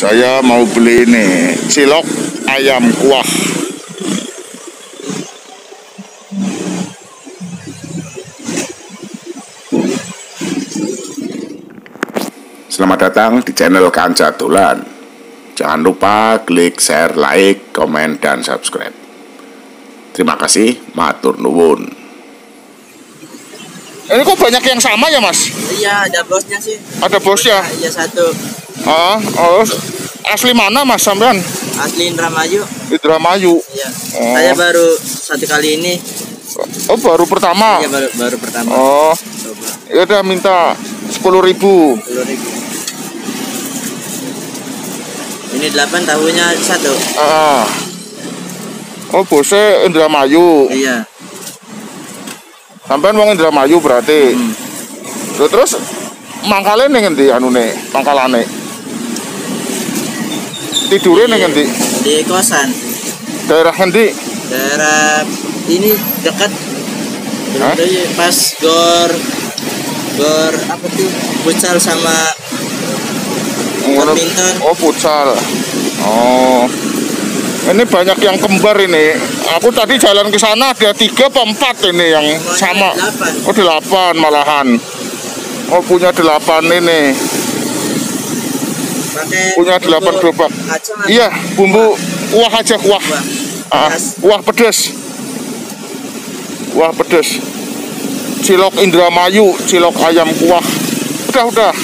Saya mau beli ini cilok ayam kuah. Selamat datang di channel Kanca Tulan. Jangan lupa klik share, like, komen, dan subscribe. Terima kasih, matur nuwun. Ini kok banyak yang sama ya mas? Iya, ada bosnya sih. Ada bosnya? Iya satu. Ah, oh, asli mana mas sampean? Asli Indramayu. Indramayu. Iya. Oh. Saya baru satu kali ini. Oh baru pertama. Iya baru baru pertama. Oh, Coba ya udah minta sepuluh ribu. sepuluh ribu. Ini delapan tahunya satu. Ah. Oh bosnya Indramayu. Iya. Sampean wong Indramayu berarti. Hmm. Terus mangkale ning endi anune? Pangkalane. Tidure ning endi? Di kosan. Daerah endi? Daerah ini dekat. Hah? Pas gor gor apa tuh? Futsal sama Badminton. Oh, futsal. Oh. Ini banyak yang kembar ini. Aku tadi jalan ke sana ada tiga apa empat ini yang sama. delapan. Oh delapan malahan. Oh punya delapan ini. Punya delapan gerobak. Iya bumbu kuah aja kuah. kuah? Ah, kuah pedes. Kuah pedes. Cilok Indramayu, cilok ayam kuah. Udah udah.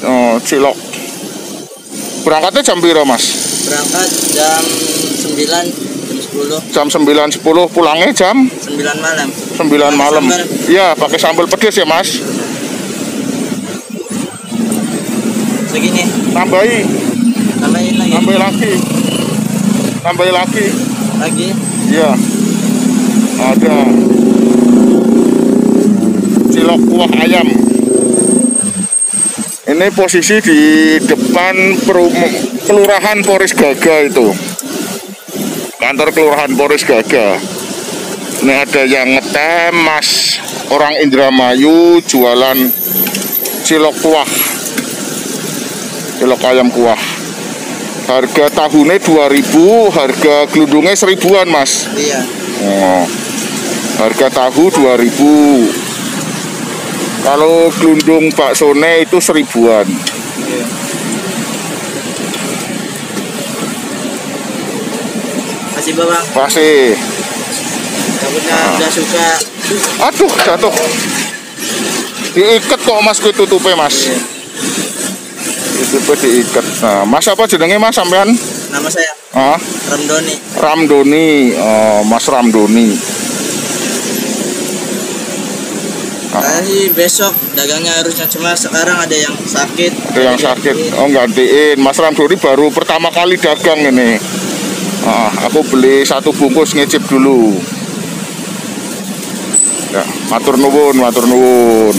Oh cilok. Berangkatnya jam berapa mas? Berangkat jam 9 jam 10 Jam 9.10 pulangnya jam 9 malam. 9 Pakai malam. Iya pakai sambal pedes ya mas. Segini, Tambahi, tambahin lagi. tambahi lagi. Tambahi lagi. Lagi. Iya. Ada cilok kuah ayam. Ini posisi di depan perum- kelurahan Poris Gaga itu. Kantor kelurahan Poris Gaga. Ini ada yang ngetem mas orang Indramayu jualan cilok kuah. Cilok ayam kuah. Harga tahunnya 2000, harga gelundungnya seribuan mas. Iya. Oh. Harga tahu 2000. Kalau gelundung baksone itu seribuan. Iya. Kasih bawang. Pasti. Takutnya Ah. udah suka. Aduh, jatuh. Diikat kok mas kuwi tutupe mas. Tutupe diikat. Nah, mas apa jenenge mas sampean? Nama saya Ah, Ramdoni. Ramdoni. Oh, mas Ramdoni. Ah, Saya sih besok dagangnya harusnya cuma sekarang ada yang sakit. ada yang sakit. Oh, gantiin. Mas Ramdoni baru pertama kali dagang ini. Ah, aku beli satu bungkus ngicip dulu. Ya, matur nuwun, matur nuwun.